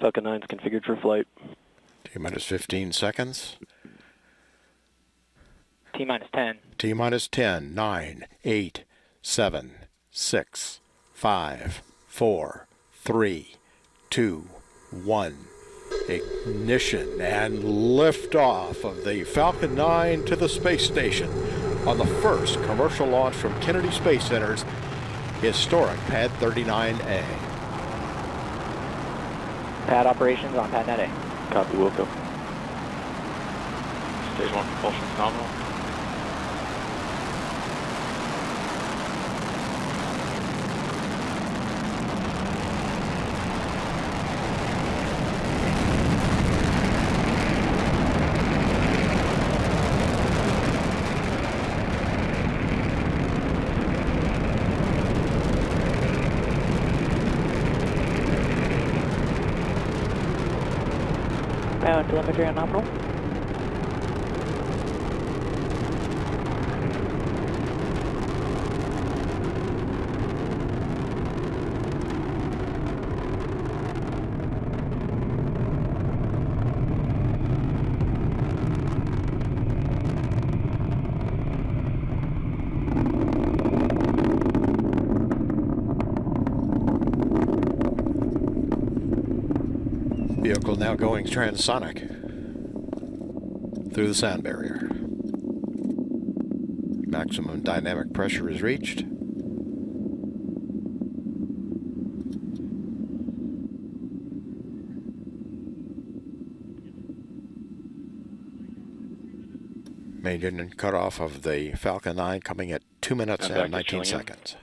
Falcon 9 is configured for flight. T minus 15 seconds. T minus 10. T minus 10, 9, 8, 7, 6, 5, 4, 3, 2, 1. Ignition and liftoff of the Falcon 9 to the space station on the first commercial launch from Kennedy Space Center's historic Pad 39A. Pad operations on Pad Net A. Copy, Wilco. Stage 1 propulsion phenomenal. Power telemetry on nominal. Vehicle now going transonic through the sound barrier. Maximum dynamic pressure is reached. Main engine cutoff of the Falcon 9 coming at 2 minutes And back and to 19 Chillingham. seconds.